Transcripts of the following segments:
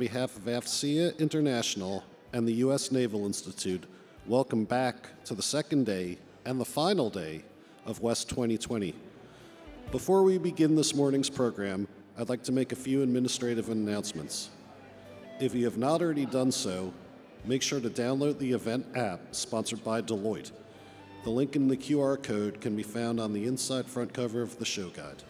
behalf of AFCEA International and the U.S. Naval Institute, welcome back to the second day and the final day of West 2020. Before we begin this morning's program, I'd like to make a few administrative announcements. If you have not already done so, make sure to download the event app sponsored by Deloitte. The link in the QR code can be found on the inside front cover of the show guide.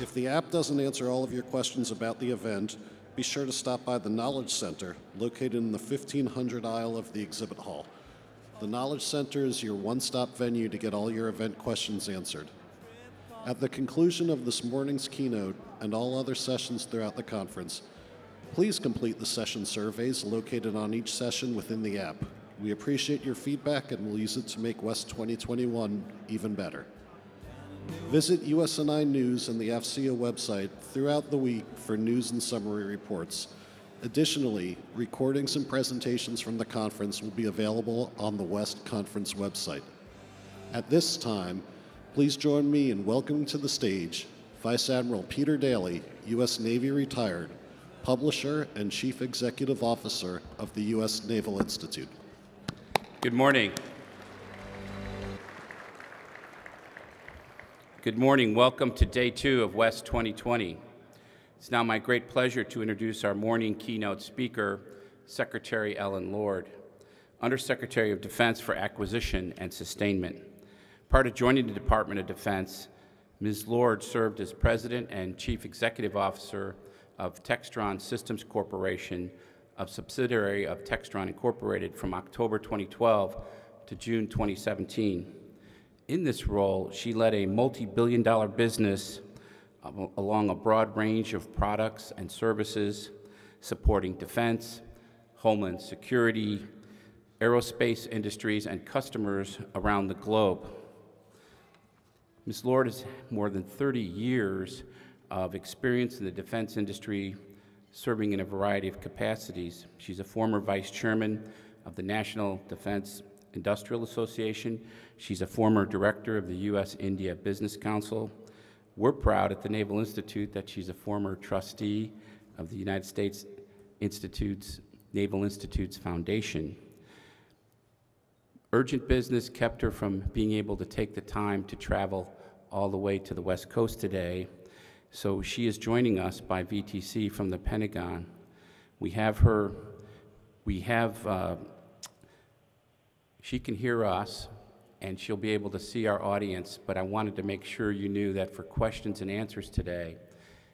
If the app doesn't answer all of your questions about the event, be sure to stop by the Knowledge Center, located in the 1500 aisle of the exhibit hall. The Knowledge Center is your one stop venue to get all your event questions answered. At the conclusion of this morning's keynote and all other sessions throughout the conference, please complete the session surveys located on each session within the app. We appreciate your feedback and will use it to make West 2021 even better. Visit USNI News and the AFCEA website throughout the week for news and summary reports. Additionally, recordings and presentations from the conference will be available on the West Conference website. At this time, please join me in welcoming to the stage Vice Admiral Peter Daly, U.S. Navy retired, publisher and Chief Executive Officer of the U.S. Naval Institute. Good morning. Good morning. Welcome to day two of West 2020. It's now my great pleasure to introduce our morning keynote speaker, Secretary Ellen Lord, Undersecretary of Defense for Acquisition and Sustainment. Prior to joining the Department of Defense, Ms. Lord served as President and Chief Executive Officer of Textron Systems Corporation, a subsidiary of Textron Incorporated from October 2012 to June 2017. In this role, she led a multi-billion dollar business uh, along a broad range of products and services supporting defense, homeland security, aerospace industries, and customers around the globe. Ms. Lord has more than 30 years of experience in the defense industry, serving in a variety of capacities. She's a former vice chairman of the National Defense Industrial Association. She's a former director of the U.S. India Business Council. We're proud at the Naval Institute that she's a former trustee of the United States Institute's Naval Institute's Foundation. Urgent business kept her from being able to take the time to travel all the way to the West Coast today, so she is joining us by VTC from the Pentagon. We have her, we have uh, she can hear us and she'll be able to see our audience, but I wanted to make sure you knew that for questions and answers today,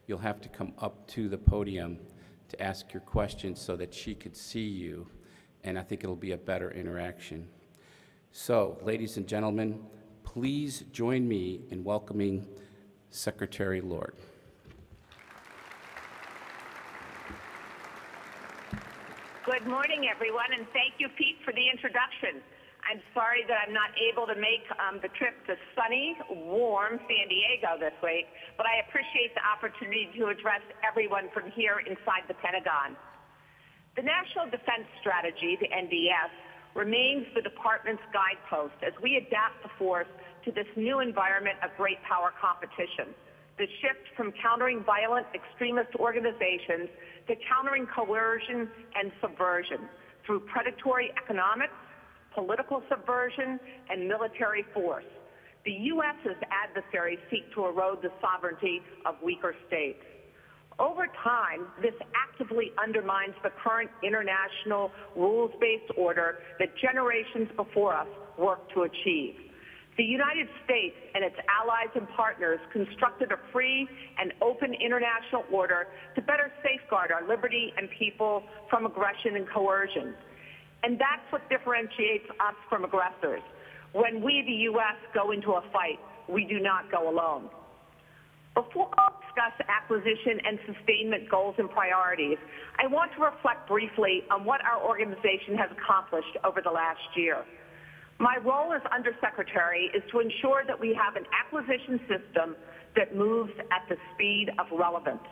you'll have to come up to the podium to ask your questions so that she could see you, and I think it'll be a better interaction. So, ladies and gentlemen, please join me in welcoming Secretary Lord. Good morning, everyone, and thank you, Pete, for the introduction. I'm sorry that I'm not able to make um, the trip to sunny, warm San Diego this week, but I appreciate the opportunity to address everyone from here inside the Pentagon. The National Defense Strategy, the NDS, remains the department's guidepost as we adapt the force to this new environment of great power competition. The shift from countering violent extremist organizations to countering coercion and subversion through predatory economics, political subversion, and military force. The U.S.'s adversaries seek to erode the sovereignty of weaker states. Over time, this actively undermines the current international rules-based order that generations before us worked to achieve. The United States and its allies and partners constructed a free and open international order to better safeguard our liberty and people from aggression and coercion. And that's what differentiates us from aggressors. When we, the U.S., go into a fight, we do not go alone. Before I discuss acquisition and sustainment goals and priorities, I want to reflect briefly on what our organization has accomplished over the last year. My role as Undersecretary is to ensure that we have an acquisition system that moves at the speed of relevance.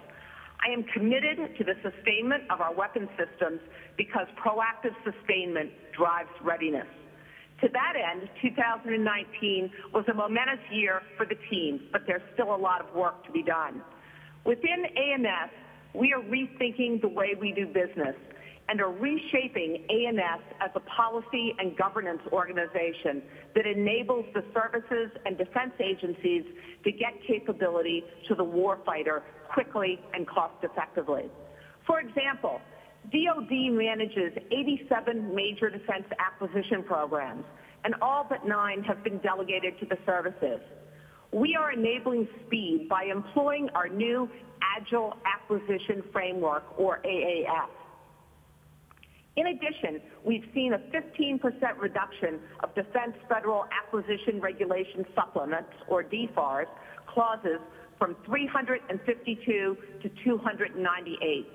I am committed to the sustainment of our weapon systems because proactive sustainment drives readiness. To that end, 2019 was a momentous year for the team, but there's still a lot of work to be done. Within A&S, we are rethinking the way we do business and are reshaping A&S as a policy and governance organization that enables the services and defense agencies to get capability to the warfighter quickly and cost effectively. For example, DoD manages 87 major defense acquisition programs, and all but nine have been delegated to the services. We are enabling speed by employing our new Agile Acquisition Framework, or AAF. In addition, we've seen a 15% reduction of Defense Federal Acquisition Regulation Supplements, or DFARS, clauses from 352 to 298,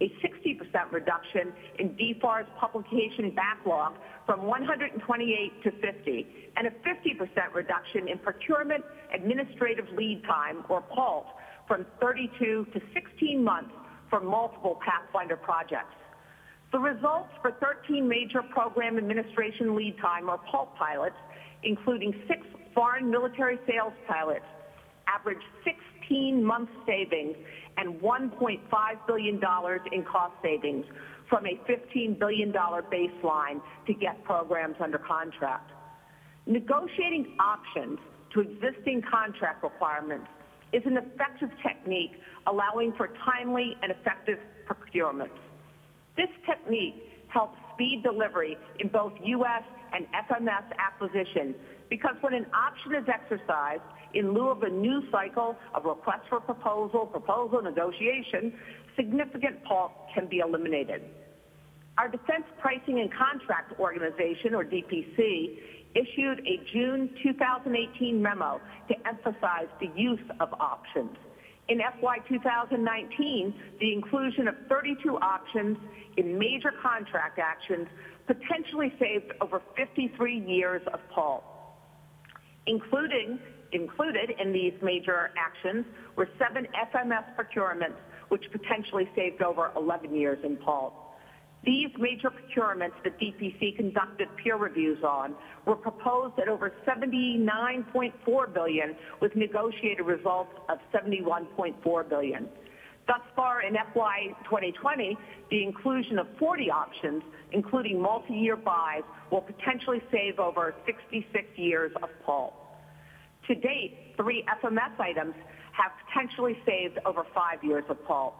a 60% reduction in DFARS publication backlog from 128 to 50, and a 50% reduction in procurement administrative lead time, or PALT, from 32 to 16 months for multiple Pathfinder projects. The results for 13 major program administration lead time, or PALT pilots, including six foreign military sales pilots, averaged 16 month savings and $1.5 billion in cost savings from a $15 billion baseline to get programs under contract. Negotiating options to existing contract requirements is an effective technique allowing for timely and effective procurements. This technique helps speed delivery in both U.S. and FMS acquisition because when an option is exercised in lieu of a new cycle of request for proposal, proposal, negotiation, significant PALT can be eliminated. Our Defense Pricing and Contract Organization, or DPC, issued a June 2018 memo to emphasize the use of options. In FY 2019, the inclusion of 32 options in major contract actions potentially saved over 53 years of PALT. Including, included in these major actions were seven FMS procurements, which potentially saved over 11 years in PALT. These major procurements that DPC conducted peer reviews on were proposed at over 79.4 billion with negotiated results of 71.4 billion. Thus far in FY 2020, the inclusion of 40 options, including multi-year buys, will potentially save over 66 years of PALT. To date, three FMS items have potentially saved over five years of PALT.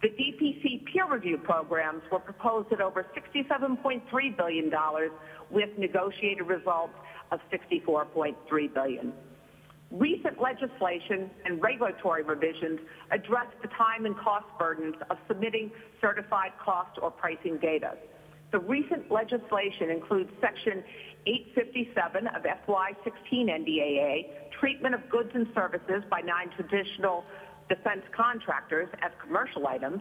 The DPC peer review programs were proposed at over $67.3 billion with negotiated results of 64.3 billion. Recent legislation and regulatory revisions address the time and cost burdens of submitting certified cost or pricing data. The recent legislation includes Section 857 of FY16 NDAA, treatment of goods and services by non-traditional defense contractors as commercial items,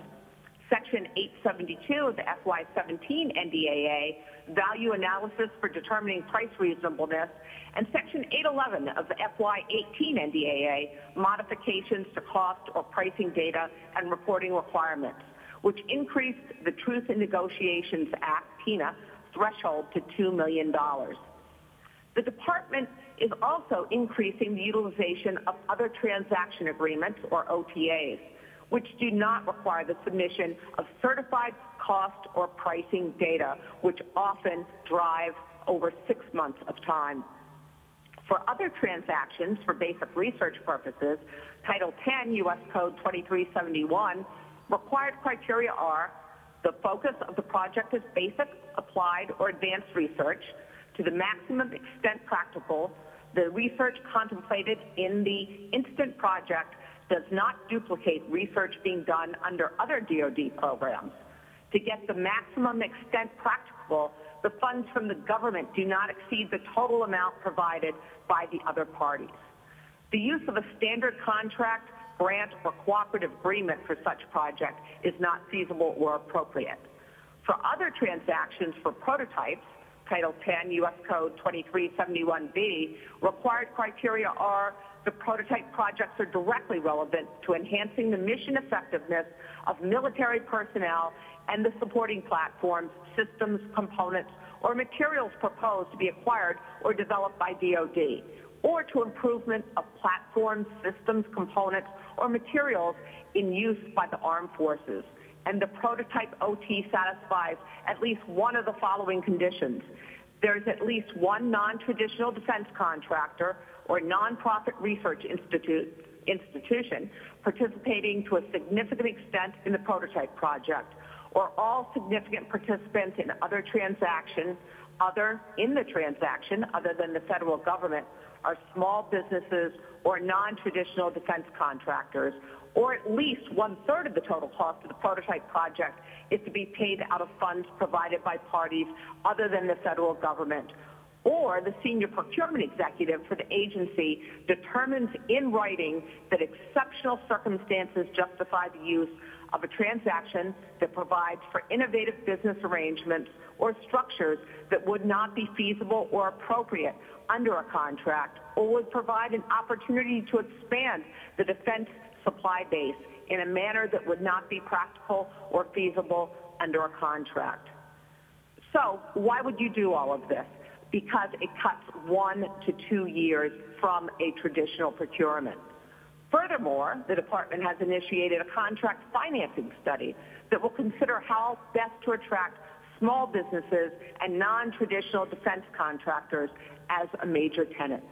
Section 872 of the FY17 NDAA, value analysis for determining price reasonableness, and Section 811 of the FY18 NDAA, modifications to cost or pricing data and reporting requirements, which increased the Truth in Negotiations Act, TINA, threshold to $2 million. The department is also increasing the utilization of other transaction agreements, or OTAs, which do not require the submission of certified cost or pricing data, which often drive over six months of time. For other transactions for basic research purposes, Title 10 U.S. Code 2371 required criteria are the focus of the project is basic, applied, or advanced research to the maximum extent practical. The research contemplated in the instant project does not duplicate research being done under other DoD programs. To get the maximum extent practicable, the funds from the government do not exceed the total amount provided by the other parties. The use of a standard contract, grant, or cooperative agreement for such project is not feasible or appropriate. For other transactions for prototypes, Title 10 U.S. Code 2371B, required criteria are the prototype projects are directly relevant to enhancing the mission effectiveness of military personnel and the supporting platforms, systems, components, or materials proposed to be acquired or developed by DoD, or to improvement of platforms, systems, components, or materials in use by the armed forces. And the prototype OT satisfies at least one of the following conditions. There's at least one non-traditional defense contractor or nonprofit research institute, institution participating to a significant extent in the prototype project, or all significant participants in other transactions other in the transaction other than the federal government are small businesses or non-traditional defense contractors, or at least one-third of the total cost of the prototype project is to be paid out of funds provided by parties other than the federal government, or the senior procurement executive for the agency determines in writing that exceptional circumstances justify the use of a transaction that provides for innovative business arrangements or structures that would not be feasible or appropriate under a contract or would provide an opportunity to expand the defense supply base in a manner that would not be practical or feasible under a contract. So why would you do all of this? Because it cuts one to two years from a traditional procurement. Furthermore, the department has initiated a contract financing study that will consider how best to attract small businesses and non-traditional defense contractors as a major tenant.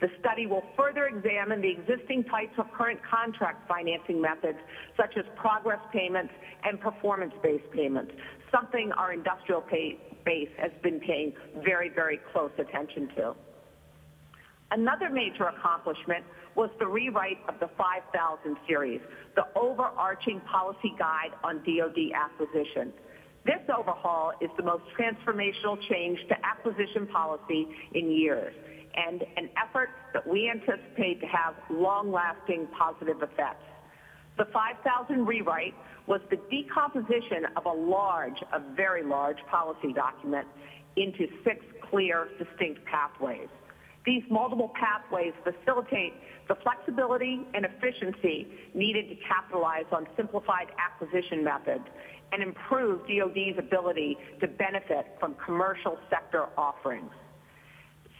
The study will further examine the existing types of current contract financing methods, such as progress payments and performance-based payments, something our industrial pay base has been paying very, very close attention to. Another major accomplishment was the rewrite of the 5000 series, the overarching policy guide on DoD acquisition. This overhaul is the most transformational change to acquisition policy in years and an effort that we anticipate to have long-lasting positive effects. The 5000 rewrite was the decomposition of a large, a very large policy document into six clear, distinct pathways. These multiple pathways facilitate the flexibility and efficiency needed to capitalize on simplified acquisition methods and improve DoD's ability to benefit from commercial sector offerings.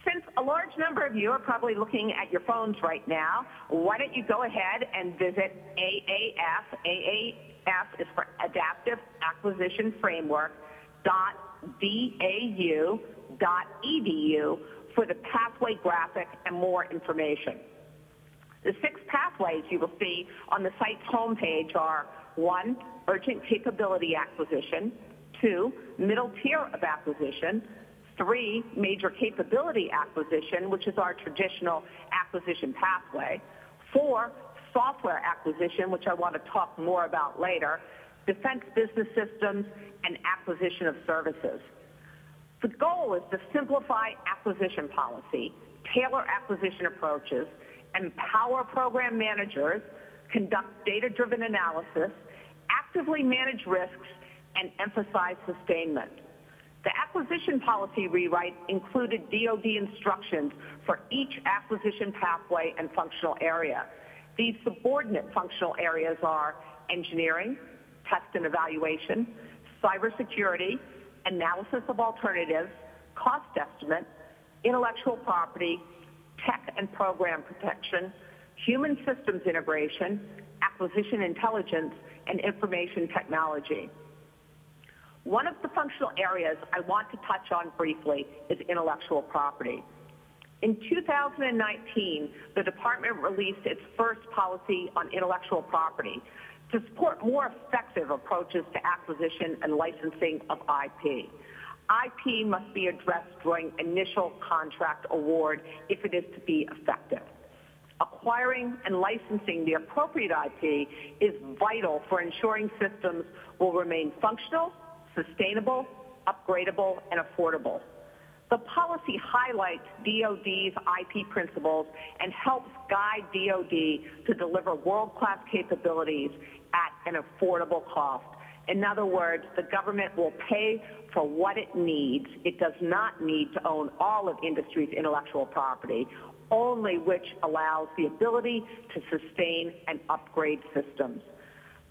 Since a large number of you are probably looking at your phones right now, why don't you go ahead and visit AAF. AAF is for Adaptive Acquisition Framework dot dau dot edu for the pathway graphic and more information. The six pathways you will see on the site's homepage are one, urgent capability acquisition, two, middle tier of acquisition, three, major capability acquisition, which is our traditional acquisition pathway, four, software acquisition, which I want to talk more about later, defense business systems, and acquisition of services. The goal is to simplify acquisition policy, tailor acquisition approaches, empower program managers, conduct data-driven analysis, actively manage risks, and emphasize sustainment. The acquisition policy rewrite included DoD instructions for each acquisition pathway and functional area. These subordinate functional areas are engineering, test and evaluation, cybersecurity, analysis of alternatives, cost estimate, intellectual property, tech and program protection, human systems integration, acquisition intelligence, and information technology. One of the functional areas I want to touch on briefly is intellectual property. In 2019, the department released its first policy on intellectual property, to support more effective approaches to acquisition and licensing of IP. IP must be addressed during initial contract award if it is to be effective. Acquiring and licensing the appropriate IP is vital for ensuring systems will remain functional, sustainable, upgradable, and affordable. The policy highlights DoD's IP principles and helps guide DoD to deliver world-class capabilities at an affordable cost. In other words, the government will pay for what it needs. It does not need to own all of industry's intellectual property, only which allows the ability to sustain and upgrade systems.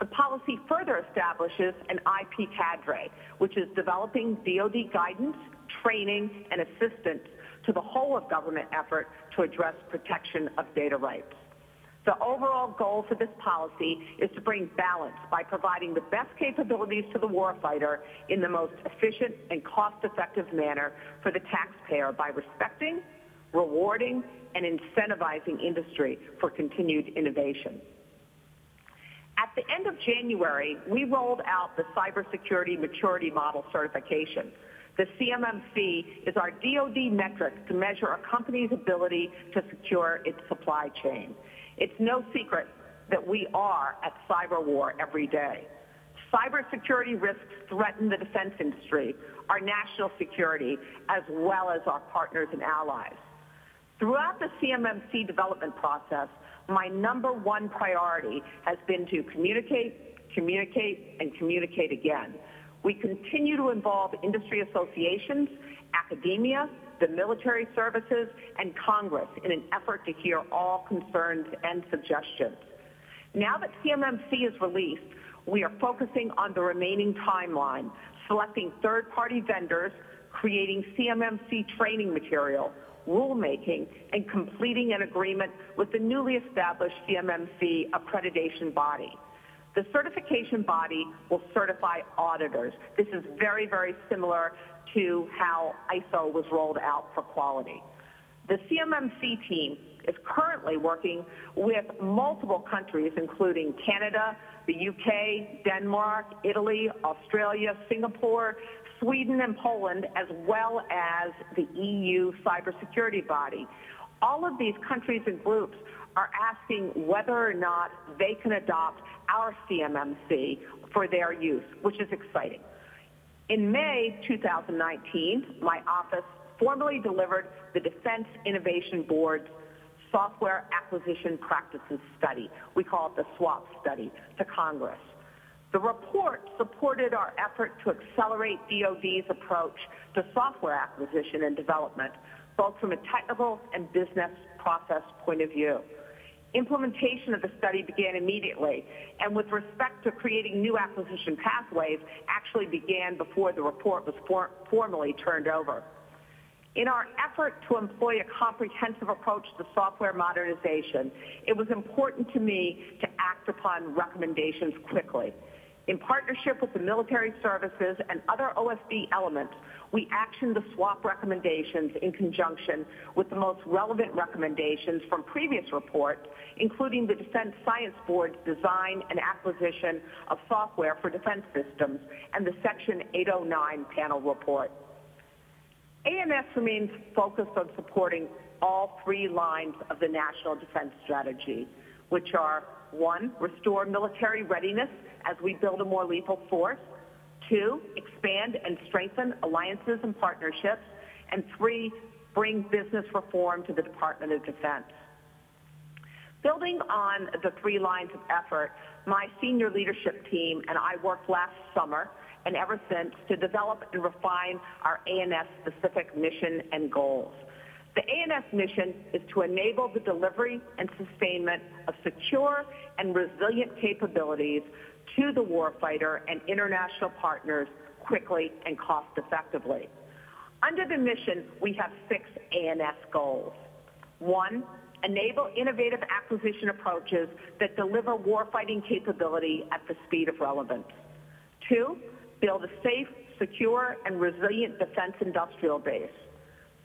The policy further establishes an IP cadre, which is developing DoD guidance, training, and assistance to the whole of government effort to address protection of data rights. The overall goal for this policy is to bring balance by providing the best capabilities to the warfighter in the most efficient and cost-effective manner for the taxpayer by respecting, rewarding, and incentivizing industry for continued innovation. At the end of January, we rolled out the Cybersecurity Maturity Model Certification. The CMMC is our DoD metric to measure a company's ability to secure its supply chain. It's no secret that we are at cyber war every day. Cybersecurity risks threaten the defense industry, our national security, as well as our partners and allies. Throughout the CMMC development process, my number one priority has been to communicate, communicate, and communicate again. We continue to involve industry associations, academia, the military services, and Congress in an effort to hear all concerns and suggestions. Now that CMMC is released, we are focusing on the remaining timeline, selecting third-party vendors, creating CMMC training material, rulemaking, and completing an agreement with the newly established CMMC accreditation body. The certification body will certify auditors. This is very, very similar to how ISO was rolled out for quality. The CMMC team is currently working with multiple countries, including Canada, the UK, Denmark, Italy, Australia, Singapore, Sweden, and Poland, as well as the EU cybersecurity body. All of these countries and groups are asking whether or not they can adopt our CMMC for their use, which is exciting. In May 2019, my office formally delivered the Defense Innovation Board's Software Acquisition Practices Study, we call it the SWAP study, to Congress. The report supported our effort to accelerate DoD's approach to software acquisition and development, both from a technical and business process point of view. Implementation of the study began immediately, and with respect to creating new acquisition pathways, actually began before the report was for formally turned over. In our effort to employ a comprehensive approach to software modernization, it was important to me to act upon recommendations quickly. In partnership with the military services and other OSD elements, we actioned the SWAP recommendations in conjunction with the most relevant recommendations from previous reports, including the Defense Science Board's design and acquisition of software for defense systems and the Section 809 panel report. A&S remains focused on supporting all three lines of the National Defense Strategy, which are, one, restore military readiness as we build a more lethal force. Two, expand and strengthen alliances and partnerships. And three, bring business reform to the Department of Defense. Building on the three lines of effort, my senior leadership team and I worked last summer and ever since to develop and refine our A&S-specific mission and goals. The A&S mission is to enable the delivery and sustainment of secure and resilient capabilities to the warfighter and international partners quickly and cost effectively. Under the mission, we have six A&S goals. One, enable innovative acquisition approaches that deliver warfighting capability at the speed of relevance. Two, build a safe, secure, and resilient defense industrial base.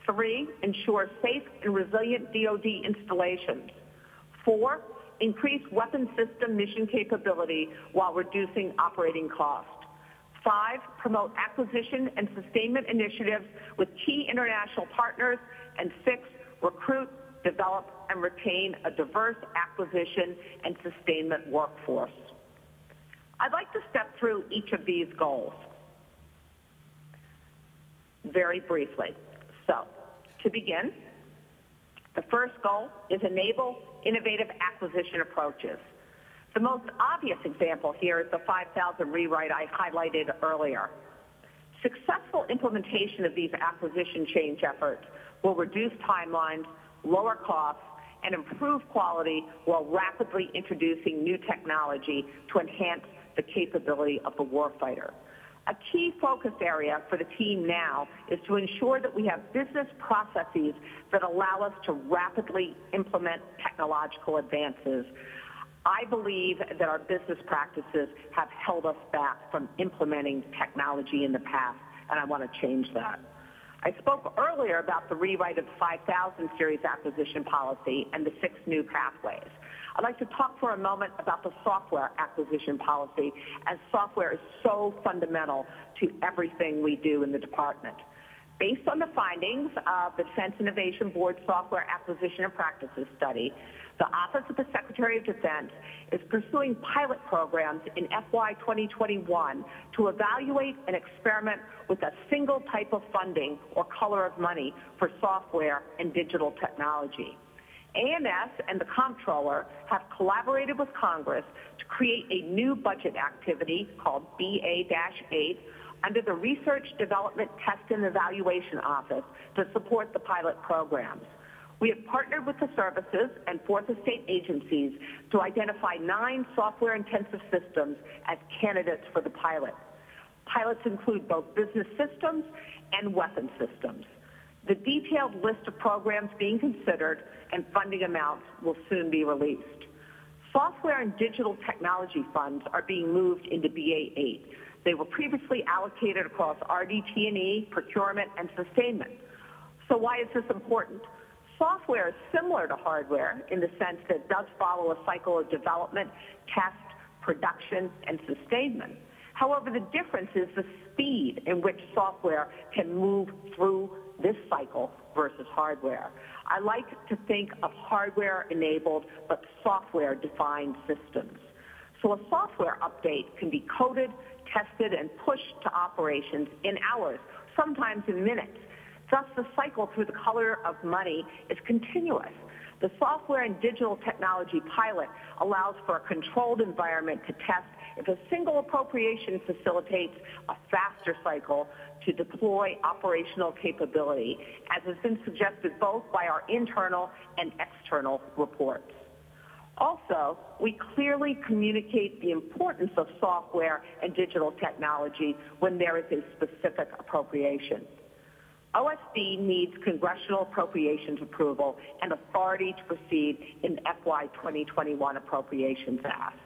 Three, ensure safe and resilient DoD installations. Four, increase weapon system mission capability while reducing operating cost. Five, promote acquisition and sustainment initiatives with key international partners. And six, recruit, develop, and retain a diverse acquisition and sustainment workforce. I'd like to step through each of these goals very briefly. So, to begin, the first goal is enable innovative acquisition approaches. The most obvious example here is the 5000 rewrite I highlighted earlier. Successful implementation of these acquisition change efforts will reduce timelines, lower costs, and improve quality while rapidly introducing new technology to enhance the capability of the warfighter. A key focus area for the team now is to ensure that we have business processes that allow us to rapidly implement technological advances. I believe that our business practices have held us back from implementing technology in the past, and I want to change that. I spoke earlier about the rewrite of the 5000 series acquisition policy and the six new pathways. I'd like to talk for a moment about the software acquisition policy, as software is so fundamental to everything we do in the department. Based on the findings of the Defense Innovation Board Software Acquisition and Practices Study, the Office of the Secretary of Defense is pursuing pilot programs in FY 2021 to evaluate and experiment with a single type of funding or color of money for software and digital technology. AMS and the Comptroller have collaborated with Congress to create a new budget activity called BA-8 under the Research Development Test and Evaluation Office to support the pilot programs. We have partnered with the services and fourth estate agencies to identify nine software-intensive systems as candidates for the pilot. Pilots include both business systems and weapon systems. The detailed list of programs being considered and funding amounts will soon be released. Software and digital technology funds are being moved into BA8. They were previously allocated across RDT&E, procurement, and sustainment. So why is this important? Software is similar to hardware in the sense that it does follow a cycle of development, test, production, and sustainment. However, the difference is the speed in which software can move through this cycle versus hardware. I like to think of hardware-enabled but software-defined systems. So a software update can be coded, tested, and pushed to operations in hours, sometimes in minutes. Thus, the cycle through the color of money is continuous. The software and digital technology pilot allows for a controlled environment to test if a single appropriation facilitates a faster cycle to deploy operational capability, as has been suggested both by our internal and external reports. Also, we clearly communicate the importance of software and digital technology when there is a specific appropriation. OSD needs congressional appropriations approval and authority to proceed in FY 2021 Appropriations Act.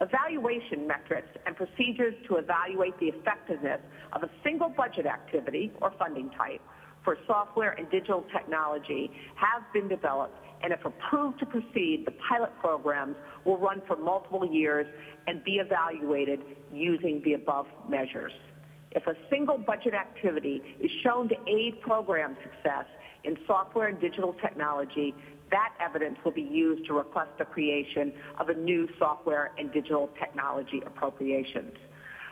Evaluation metrics and procedures to evaluate the effectiveness of a single budget activity or funding type for software and digital technology have been developed, and if approved to proceed, the pilot programs will run for multiple years and be evaluated using the above measures. If a single budget activity is shown to aid program success in software and digital technology, that evidence will be used to request the creation of a new software and digital technology appropriations.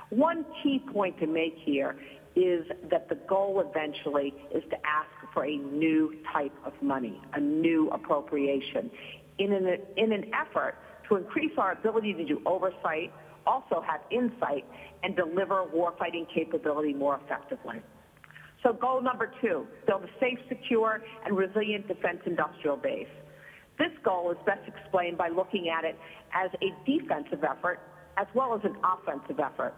One key point to make here is that the goal eventually is to ask for a new type of money, a new appropriation, in an, in an effort to increase our ability to do oversight, also have insight, and deliver warfighting capability more effectively. So goal number two, build a safe, secure, and resilient defense industrial base. This goal is best explained by looking at it as a defensive effort as well as an offensive effort.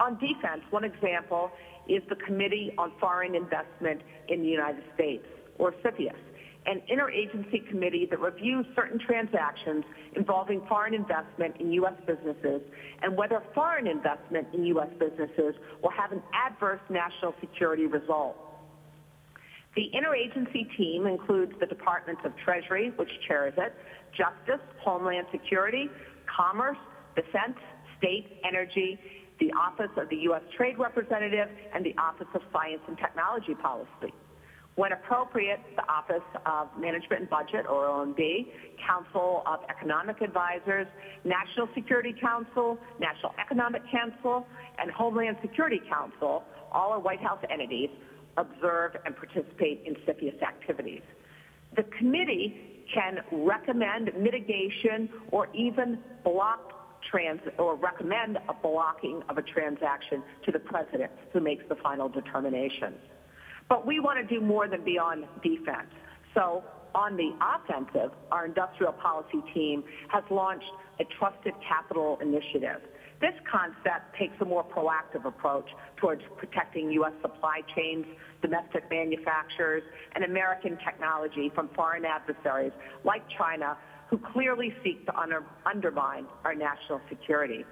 On defense, one example is the Committee on Foreign Investment in the United States, or CFIUS an interagency committee that reviews certain transactions involving foreign investment in U.S. businesses and whether foreign investment in U.S. businesses will have an adverse national security result. The interagency team includes the Departments of Treasury, which chairs it, Justice, Homeland Security, Commerce, Defense, State, Energy, the Office of the U.S. Trade Representative, and the Office of Science and Technology Policy. When appropriate, the Office of Management and Budget, or OMB, Council of Economic Advisors, National Security Council, National Economic Council, and Homeland Security Council, all are White House entities, observe and participate in CFIUS activities. The committee can recommend mitigation or even block trans or recommend a blocking of a transaction to the president who makes the final determination. But we want to do more than beyond defense. So on the offensive, our industrial policy team has launched a trusted capital initiative. This concept takes a more proactive approach towards protecting U.S. supply chains, domestic manufacturers, and American technology from foreign adversaries like China who clearly seek to under, undermine our national security.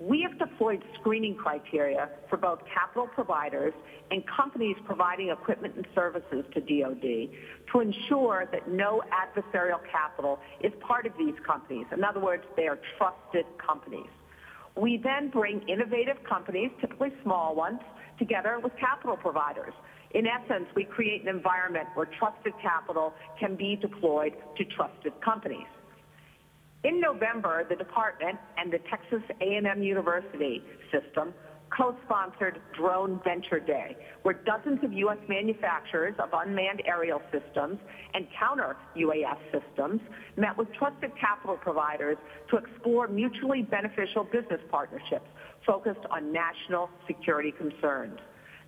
We have deployed screening criteria for both capital providers and companies providing equipment and services to DoD to ensure that no adversarial capital is part of these companies. In other words, they are trusted companies. We then bring innovative companies, typically small ones, together with capital providers. In essence, we create an environment where trusted capital can be deployed to trusted companies. In November, the department and the Texas A&M University system co-sponsored Drone Venture Day, where dozens of U.S. manufacturers of unmanned aerial systems and counter UAS systems met with trusted capital providers to explore mutually beneficial business partnerships focused on national security concerns.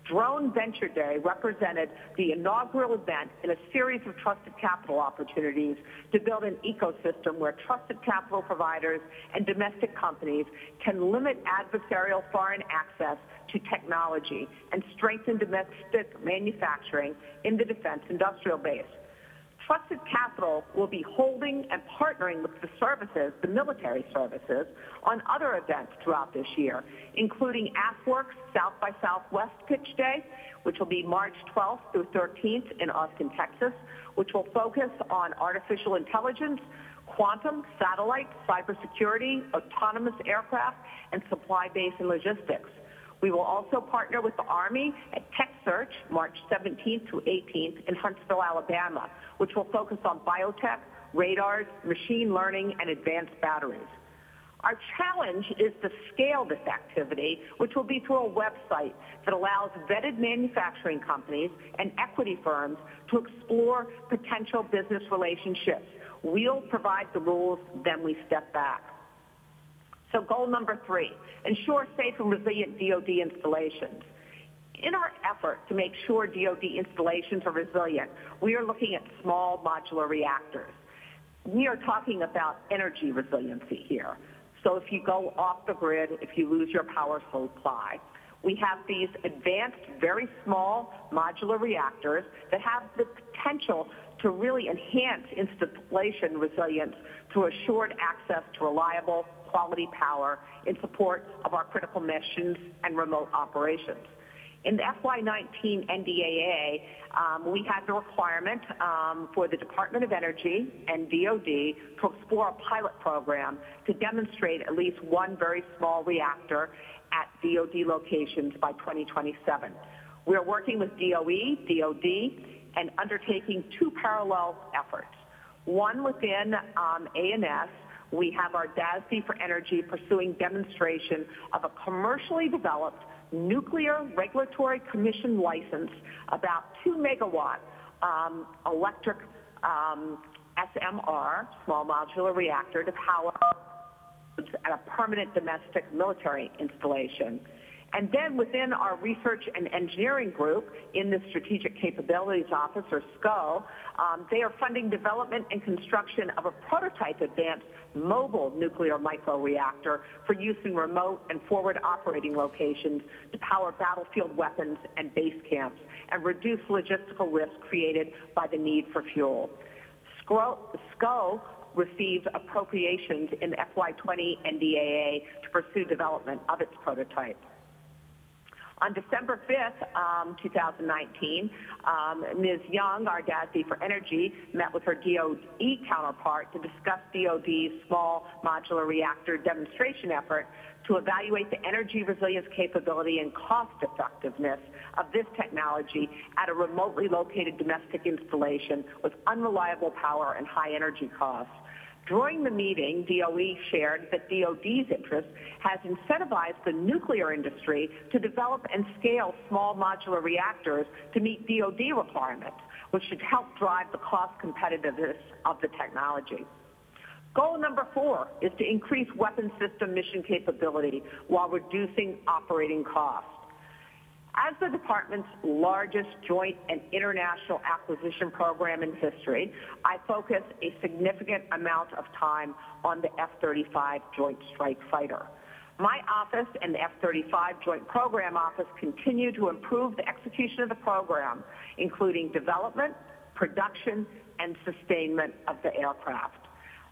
Drone Venture Day represented the inaugural event in a series of trusted capital opportunities to build an ecosystem where trusted capital providers and domestic companies can limit adversarial foreign access to technology and strengthen domestic manufacturing in the defense industrial base. Trusted Capital will be holding and partnering with the services, the military services, on other events throughout this year, including AFWERX South by Southwest Pitch Day, which will be March 12th through 13th in Austin, Texas, which will focus on artificial intelligence, quantum, satellite, cybersecurity, autonomous aircraft, and supply base and logistics. We will also partner with the Army at TechSearch March 17th to 18th in Huntsville, Alabama, which will focus on biotech, radars, machine learning, and advanced batteries. Our challenge is to scale this activity, which will be through a website that allows vetted manufacturing companies and equity firms to explore potential business relationships. We'll provide the rules, then we step back. So goal number three, ensure safe and resilient DoD installations. In our effort to make sure DoD installations are resilient, we are looking at small modular reactors. We are talking about energy resiliency here. So if you go off the grid, if you lose your power supply, we have these advanced, very small modular reactors that have the potential to really enhance installation resilience through assured access to reliable, quality power in support of our critical missions and remote operations. In the FY19 NDAA, um, we had the requirement um, for the Department of Energy and DoD to explore a pilot program to demonstrate at least one very small reactor at DoD locations by 2027. We are working with DOE, DoD, and undertaking two parallel efforts. One within um, A&S we have our DASD for Energy pursuing demonstration of a commercially developed nuclear regulatory commission license, about 2 megawatt um, electric um, SMR, small modular reactor, to power at a permanent domestic military installation. And then within our research and engineering group in the Strategic Capabilities Office, or SCO, um, they are funding development and construction of a prototype advanced mobile nuclear microreactor for use in remote and forward operating locations to power battlefield weapons and base camps and reduce logistical risk created by the need for fuel. SCO received appropriations in FY20 NDAA to pursue development of its prototype. On December 5th, um, 2019, um, Ms. Young, our DASD for Energy, met with her DOE counterpart to discuss DOD's small modular reactor demonstration effort to evaluate the energy resilience capability and cost effectiveness of this technology at a remotely located domestic installation with unreliable power and high energy costs. During the meeting, DOE shared that DOD's interest has incentivized the nuclear industry to develop and scale small modular reactors to meet DOD requirements, which should help drive the cost competitiveness of the technology. Goal number four is to increase weapon system mission capability while reducing operating costs. As the department's largest joint and international acquisition program in history, I focus a significant amount of time on the F-35 Joint Strike Fighter. My office and the F-35 Joint Program Office continue to improve the execution of the program, including development, production, and sustainment of the aircraft.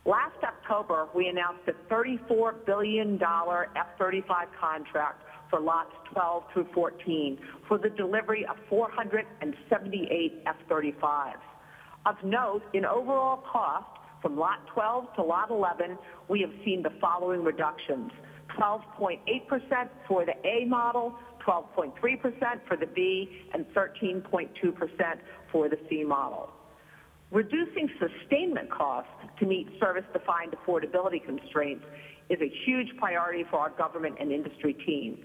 Last October, we announced a $34 billion F-35 contract for lots 12 through 14 for the delivery of 478 F-35s. Of note, in overall cost, from lot 12 to lot 11, we have seen the following reductions. 12.8% for the A model, 12.3% for the B, and 13.2% for the C model. Reducing sustainment costs to meet service-defined affordability constraints is a huge priority for our government and industry team.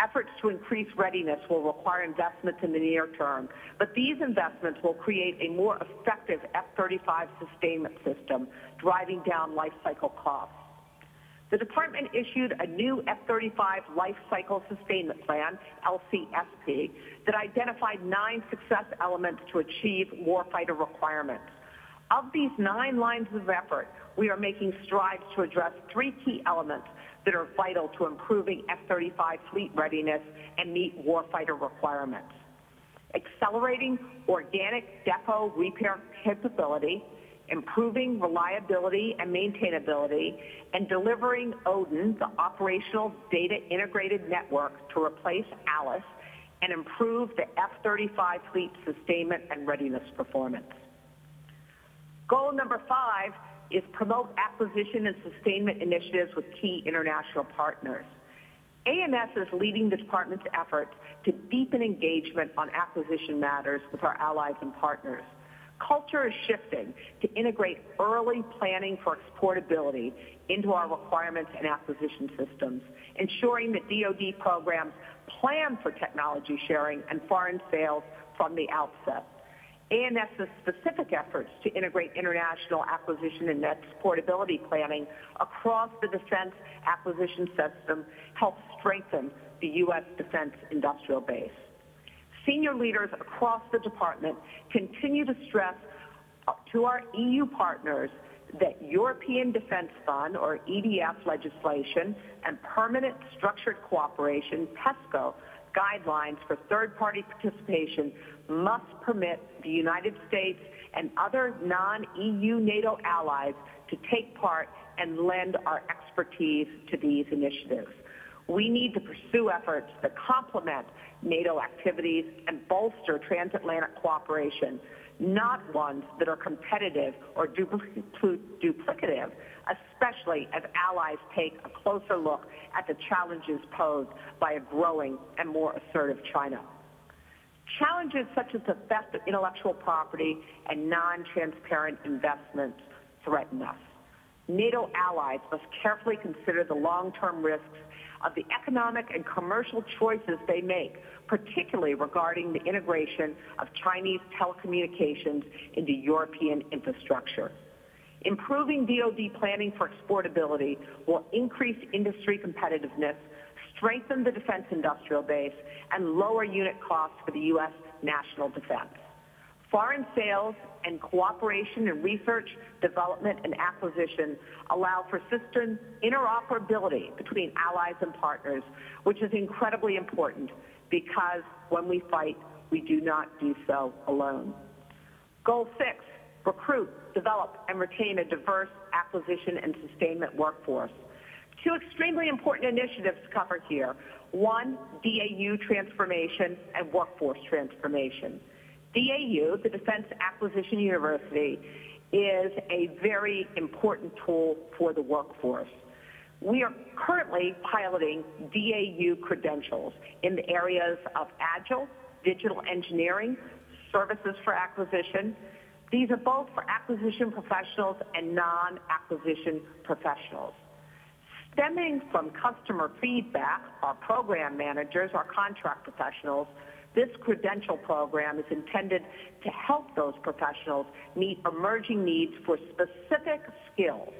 Efforts to increase readiness will require investments in the near term, but these investments will create a more effective F-35 sustainment system, driving down life cycle costs. The department issued a new F-35 Life Cycle Sustainment Plan, LCSP, that identified nine success elements to achieve warfighter requirements. Of these nine lines of effort, we are making strides to address three key elements that are vital to improving F-35 fleet readiness and meet warfighter requirements. Accelerating organic depot repair capability, improving reliability and maintainability, and delivering ODIN, the Operational Data Integrated Network, to replace ALIS and improve the F-35 fleet sustainment and readiness performance. Goal number five is promote acquisition and sustainment initiatives with key international partners. A&S is leading the department's efforts to deepen engagement on acquisition matters with our allies and partners. Culture is shifting to integrate early planning for exportability into our requirements and acquisition systems, ensuring that DoD programs plan for technology sharing and foreign sales from the outset. A&S's specific efforts to integrate international acquisition and exportability planning across the defense acquisition system help strengthen the U.S. defense industrial base. Senior leaders across the department continue to stress to our EU partners that European Defence Fund, or EDF legislation, and Permanent Structured Cooperation, PESCO, guidelines for third-party participation must permit the United States and other non-EU NATO allies to take part and lend our expertise to these initiatives. We need to pursue efforts that complement NATO activities and bolster transatlantic cooperation, not ones that are competitive or duplicative, especially as allies take a closer look at the challenges posed by a growing and more assertive China. Challenges such as the theft of intellectual property and non-transparent investments threaten us. NATO allies must carefully consider the long-term risks of the economic and commercial choices they make, particularly regarding the integration of Chinese telecommunications into European infrastructure. Improving DoD planning for exportability will increase industry competitiveness, strengthen the defense industrial base, and lower unit costs for the U.S. national defense. Foreign sales and cooperation in research, development, and acquisition allow for system interoperability between allies and partners, which is incredibly important because when we fight, we do not do so alone. Goal six, recruit, develop, and retain a diverse acquisition and sustainment workforce. Two extremely important initiatives covered here. One, DAU transformation and workforce transformation. DAU, the Defense Acquisition University, is a very important tool for the workforce. We are currently piloting DAU credentials in the areas of agile, digital engineering, services for acquisition. These are both for acquisition professionals and non-acquisition professionals. Stemming from customer feedback, our program managers, our contract professionals, this credential program is intended to help those professionals meet emerging needs for specific skills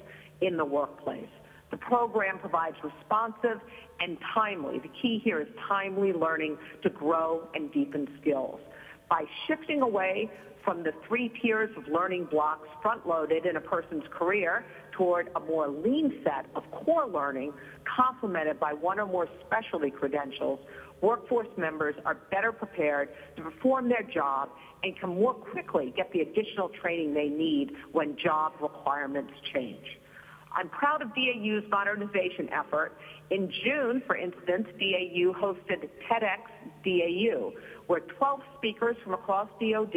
in the workplace. The program provides responsive and timely, the key here is timely learning to grow and deepen skills. By shifting away from the three tiers of learning blocks front-loaded in a person's career toward a more lean set of core learning complemented by one or more specialty credentials, workforce members are better prepared to perform their job and can more quickly get the additional training they need when job requirements change. I'm proud of DAU's modernization effort. In June, for instance, DAU hosted TEDx DAU, where 12 speakers from across DoD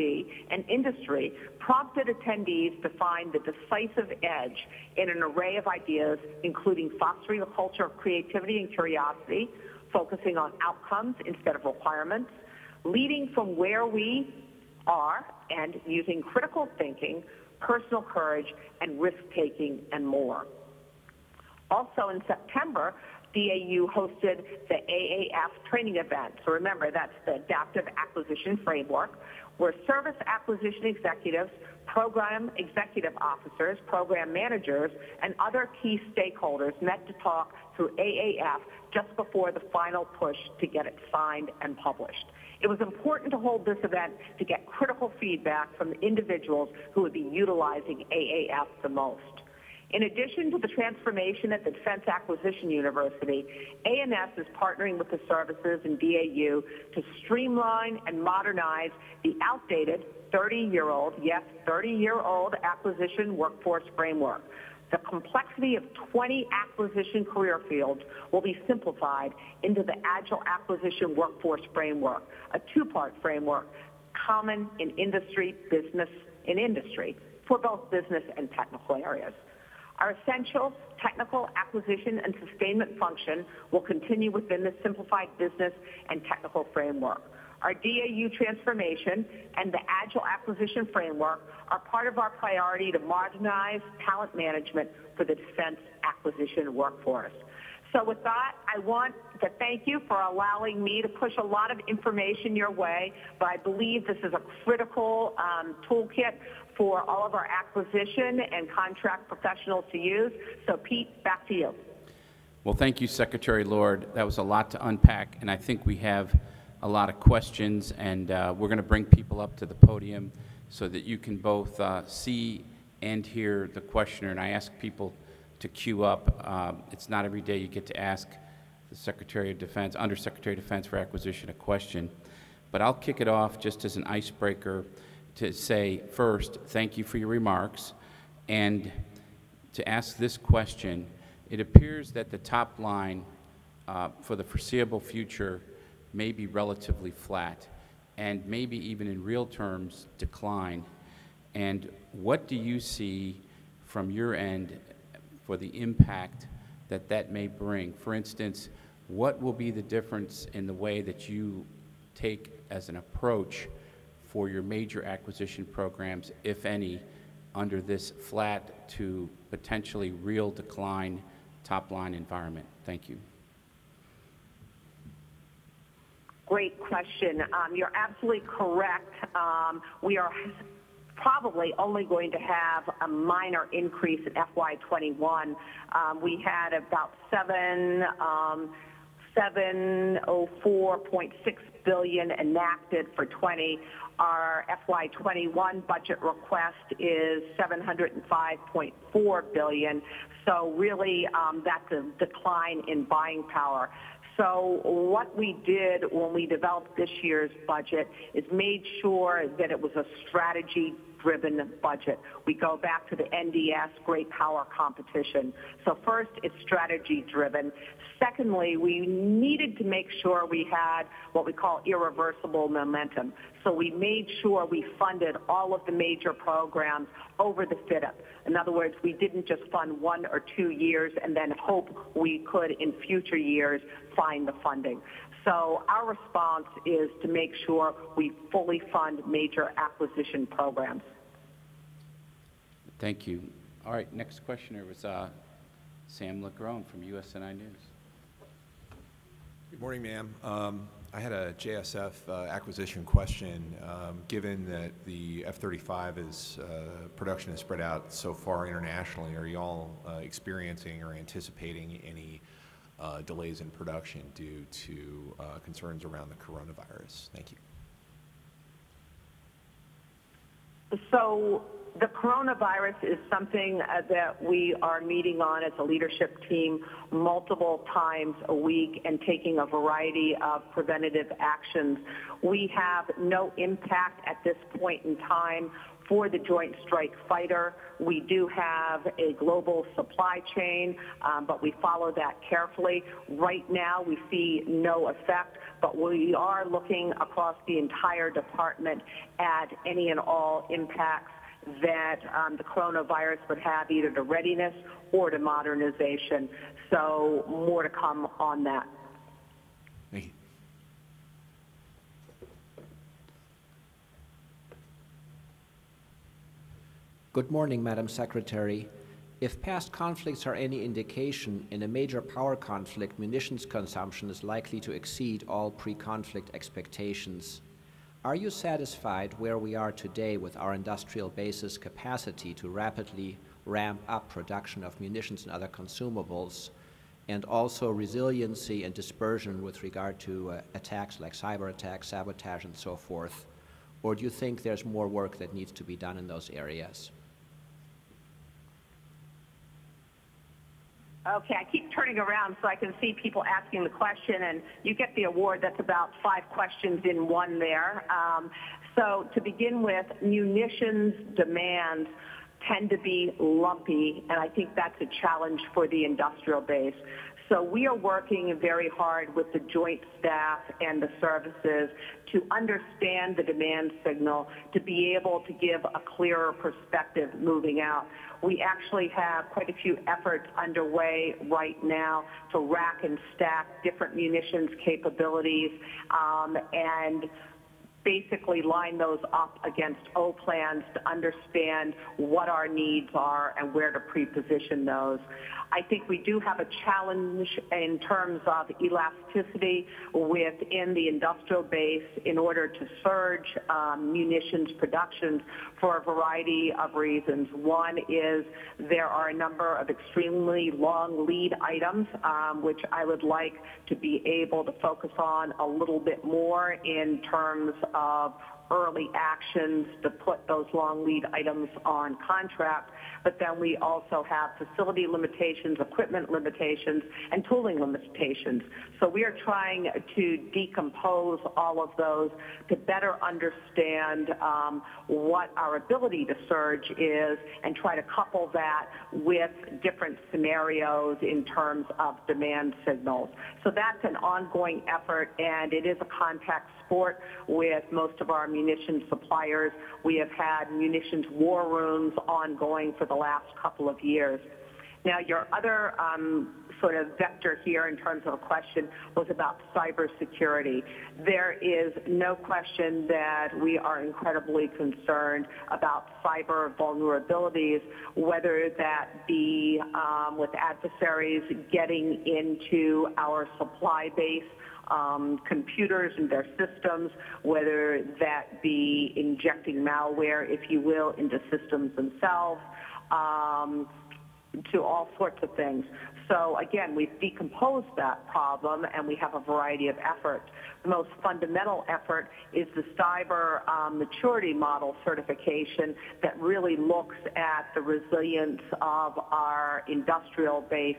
and industry prompted attendees to find the decisive edge in an array of ideas, including fostering a culture of creativity and curiosity, focusing on outcomes instead of requirements, leading from where we are and using critical thinking, personal courage, and risk-taking, and more. Also in September, DAU hosted the AAF training event. So remember, that's the Adaptive Acquisition Framework, where service acquisition executives, program executive officers, program managers, and other key stakeholders met to talk through AAF just before the final push to get it signed and published. It was important to hold this event to get critical feedback from the individuals who would be utilizing AAF the most. In addition to the transformation at the Defense Acquisition University, A&S is partnering with the services and DAU to streamline and modernize the outdated 30-year-old, yes, 30-year-old acquisition workforce framework. The complexity of 20 acquisition career fields will be simplified into the Agile Acquisition Workforce Framework, a two-part framework common in industry, business, in industry, for both business and technical areas. Our essential technical acquisition and sustainment function will continue within the simplified business and technical framework. Our DAU transformation and the Agile Acquisition Framework are part of our priority to modernize talent management for the defense acquisition workforce. So with that, I want to thank you for allowing me to push a lot of information your way, but I believe this is a critical um, toolkit for all of our acquisition and contract professionals to use. So Pete, back to you. Well, thank you, Secretary Lord. That was a lot to unpack, and I think we have a lot of questions, and uh, we're going to bring people up to the podium so that you can both uh, see and hear the questioner. And I ask people to queue up. Uh, it's not every day you get to ask the Secretary of Defense, Undersecretary of Defense for Acquisition, a question. But I'll kick it off just as an icebreaker to say first, thank you for your remarks, and to ask this question. It appears that the top line uh, for the foreseeable future may be relatively flat and maybe even in real terms decline. And what do you see from your end for the impact that that may bring? For instance, what will be the difference in the way that you take as an approach for your major acquisition programs, if any, under this flat to potentially real decline top line environment? Thank you. Great question. Um, you're absolutely correct. Um, we are probably only going to have a minor increase in FY21. Um, we had about seven, um, 704.6 billion enacted for 20. Our FY21 budget request is 705.4 billion. So really, um, that's a decline in buying power. So what we did when we developed this year's budget is made sure that it was a strategy driven budget. We go back to the NDS great power competition. So first, it's strategy driven. Secondly, we needed to make sure we had what we call irreversible momentum. So we made sure we funded all of the major programs over the FYDP. In other words, we didn't just fund one or two years and then hope we could in future years find the funding. So our response is to make sure we fully fund major acquisition programs. Thank you. All right, next questioner was uh, Sam LaGrone from USNI News. Good morning, ma'am. Um, I had a JSF uh, acquisition question. Um, given that the F-35 is uh, production is spread out so far internationally, are you all uh, experiencing or anticipating any uh, delays in production due to uh, concerns around the coronavirus? Thank you. So the coronavirus is something uh, that we are meeting on as a leadership team multiple times a week and taking a variety of preventative actions. We have no impact at this point in time for the Joint Strike Fighter. We do have a global supply chain, um, but we follow that carefully. Right now, we see no effect, but we are looking across the entire department at any and all impacts that um, the coronavirus would have either to readiness or to modernization. So more to come on that. Good morning, Madam Secretary. If past conflicts are any indication, in a major power conflict, munitions consumption is likely to exceed all pre-conflict expectations. Are you satisfied where we are today with our industrial base's capacity to rapidly ramp up production of munitions and other consumables, and also resiliency and dispersion with regard to uh, attacks like cyber attacks, sabotage, and so forth? Or do you think there's more work that needs to be done in those areas? Okay, I keep turning around so I can see people asking the question, and you get the award. That's about five questions in one there. Um, so to begin with, munitions demands tend to be lumpy, and I think that's a challenge for the industrial base. So we are working very hard with the joint staff and the services to understand the demand signal, to be able to give a clearer perspective moving out. We actually have quite a few efforts underway right now to rack and stack different munitions capabilities um, and basically line those up against O plans to understand what our needs are and where to pre-position those. I think we do have a challenge in terms of elasticity within the industrial base in order to surge um, munitions production for a variety of reasons. One is there are a number of extremely long lead items, um, which I would like to be able to focus on a little bit more in terms of early actions to put those long lead items on contract. But then we also have facility limitations, equipment limitations, and tooling limitations. So we are trying to decompose all of those to better understand um, what our ability to surge is and try to couple that with different scenarios in terms of demand signals. So that's an ongoing effort, and it is a contact sport with most of our munitions suppliers. We have had munitions war rooms ongoing for the last couple of years. Now, your other um, sort of vector here in terms of a question was about cybersecurity. There is no question that we are incredibly concerned about cyber vulnerabilities, whether that be um, with adversaries getting into our supply base um, computers and their systems, whether that be injecting malware, if you will, into systems themselves, um, to all sorts of things. So again, we've decomposed that problem and we have a variety of efforts. The most fundamental effort is the cyber um, maturity model certification that really looks at the resilience of our industrial base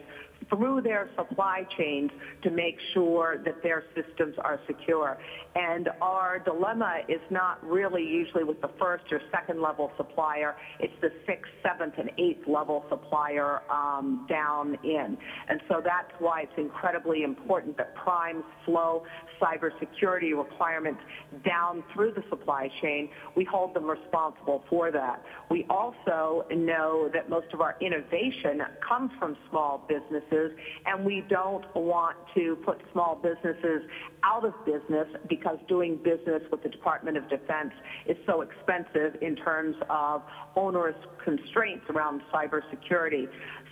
through their supply chains to make sure that their systems are secure. And our dilemma is not really usually with the first or second level supplier. It's the sixth, seventh, and eighth level supplier um, down in. And so that's why it's incredibly important that primes flow cybersecurity requirements down through the supply chain. We hold them responsible for that. We also know that most of our innovation comes from small businesses, and we don't want to put small businesses out of business because doing business with the Department of Defense is so expensive in terms of onerous constraints around cybersecurity.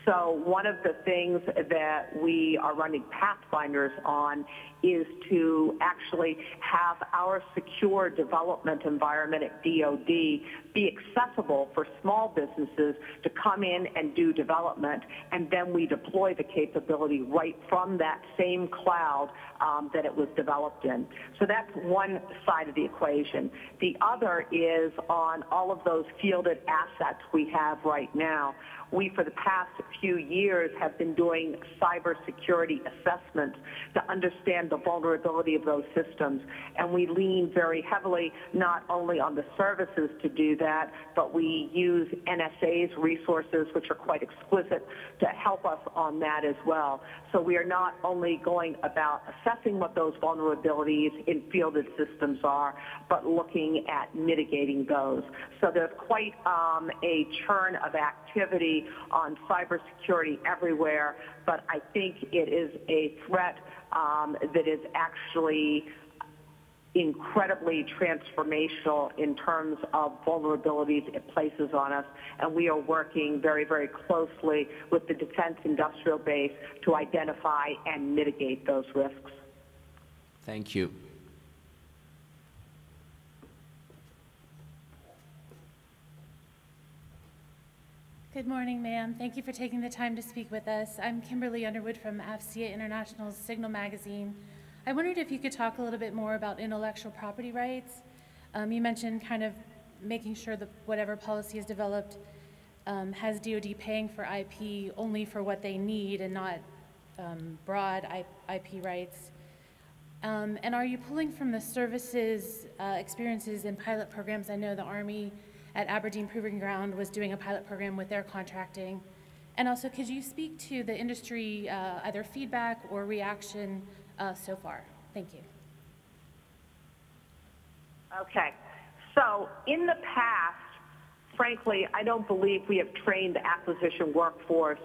So one of the things that we are running pathfinders on is to actually have our secure development environment at DoD be accessible for small businesses to come in and do development, and then we deploy the capability right from that same cloud um, that it was developed in. So that's one side of the equation. The other is on all of those fielded assets we have right now we, for the past few years, have been doing cybersecurity assessments to understand the vulnerability of those systems. And we lean very heavily not only on the services to do that, but we use NSA's resources, which are quite exquisite, to help us on that as well. So we are not only going about assessing what those vulnerabilities in fielded systems are, but looking at mitigating those. So there's quite um, a churn of activity on cybersecurity everywhere, but I think it is a threat um, that is actually incredibly transformational in terms of vulnerabilities it places on us, and we are working very, very closely with the defense industrial base to identify and mitigate those risks. Thank you. Good morning, ma'am. Thank you for taking the time to speak with us. I'm Kimberly Underwood from AFCEA International's Signal Magazine. I wondered if you could talk a little bit more about intellectual property rights. Um, you mentioned kind of making sure that whatever policy is developed um, has DoD paying for IP only for what they need and not um, broad IP rights. Um, and are you pulling from the services uh, experiences and pilot programs? I know the Army at Aberdeen Proving Ground was doing a pilot program with their contracting. And also, could you speak to the industry, uh, either feedback or reaction uh, so far? Thank you. Okay. So, in the past, frankly, I don't believe we have trained the acquisition workforce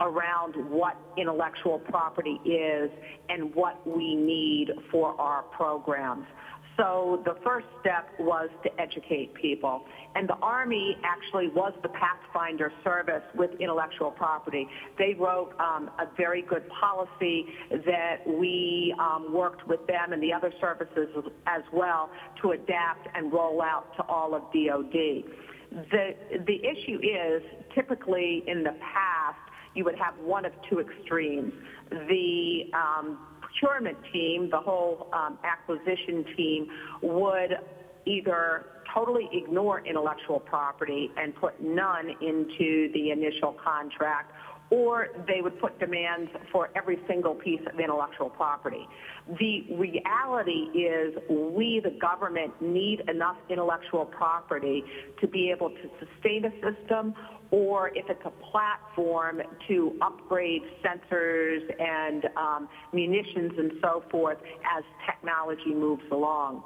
around what intellectual property is and what we need for our programs. So the first step was to educate people. And the Army actually was the Pathfinder service with intellectual property. They wrote um, a very good policy that we um, worked with them and the other services as well to adapt and roll out to all of DOD. The, the issue is typically in the past, you would have one of two extremes. The um, procurement team, the whole um, acquisition team, would either totally ignore intellectual property and put none into the initial contract, or they would put demands for every single piece of intellectual property. The reality is we, the government, need enough intellectual property to be able to sustain a system or if it's a platform to upgrade sensors and um, munitions and so forth as technology moves along.